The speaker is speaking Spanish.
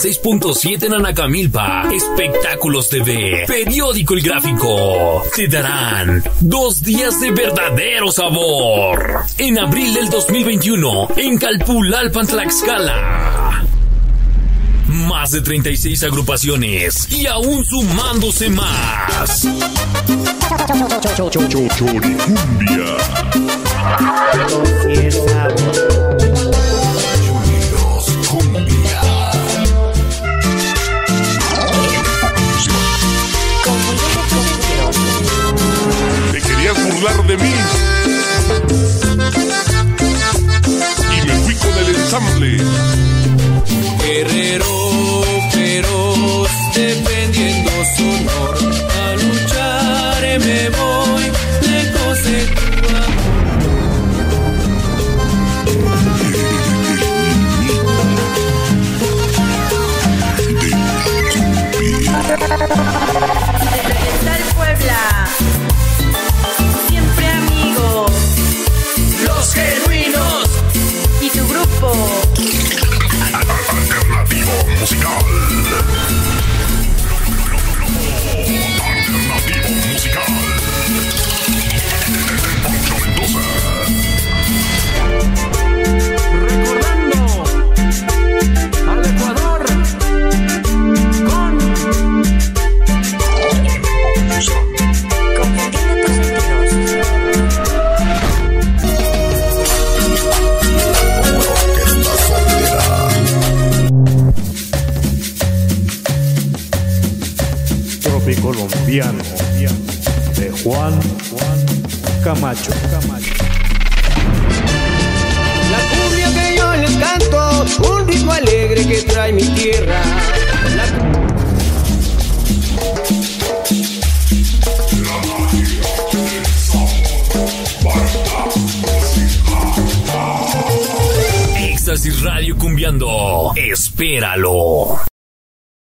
96.7 en Anacamilpa. Espectáculos TV. Periódico El Gráfico. Te darán dos días de verdadero sabor. En abril del 2021, en Calpulalpan, Tlaxcala. Más de 36 agrupaciones y aún sumándose más. Choricumbia. Burlar de mí. Y me fui con el ensamble. Guerrero feroz, defendiendo su honor. A luchar me voy, lejos de tu amor. Musical. Tropi colombiano de Juan Camacho. La cumbia que yo les canto, un ritmo alegre que trae mi tierra. La Éxtasis Radio Cumbiando. Espéralo.